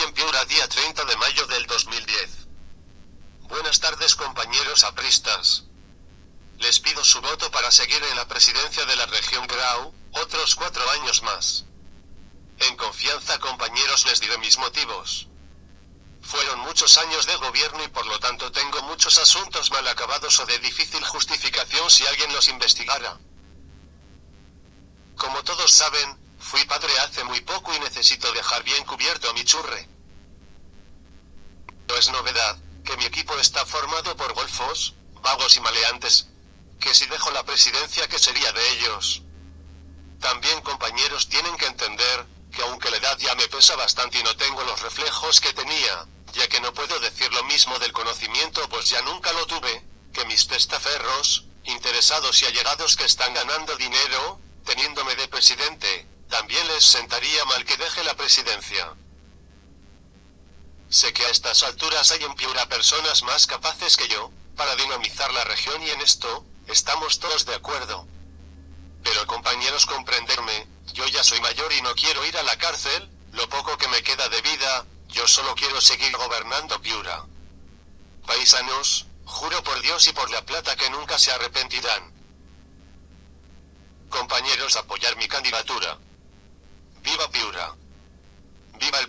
En Piura, día 30 de mayo del 2010. Buenas tardes compañeros apristas. Les pido su voto para seguir en la presidencia de la región Grau, otros cuatro años más. En confianza compañeros les diré mis motivos. Fueron muchos años de gobierno y por lo tanto tengo muchos asuntos mal acabados o de difícil justificación si alguien los investigara. Como todos saben, fui padre hace muy poco y necesito dejar bien cubierto a mi churre. No es novedad, que mi equipo está formado por golfos, vagos y maleantes, que si dejo la presidencia que sería de ellos. También compañeros tienen que entender, que aunque la edad ya me pesa bastante y no tengo los reflejos que tenía, ya que no puedo decir lo mismo del conocimiento pues ya nunca lo tuve, que mis testaferros, interesados y allegados que están ganando dinero, teniéndome de presidente, también les sentaría mal que deje la presidencia. Sé que a estas alturas hay en Piura personas más capaces que yo, para dinamizar la región y en esto, estamos todos de acuerdo. Pero compañeros comprenderme, yo ya soy mayor y no quiero ir a la cárcel, lo poco que me queda de vida, yo solo quiero seguir gobernando Piura. Paisanos, juro por Dios y por la plata que nunca se arrepentirán. Compañeros, apoyar mi candidatura. Viva Piura. Viva el.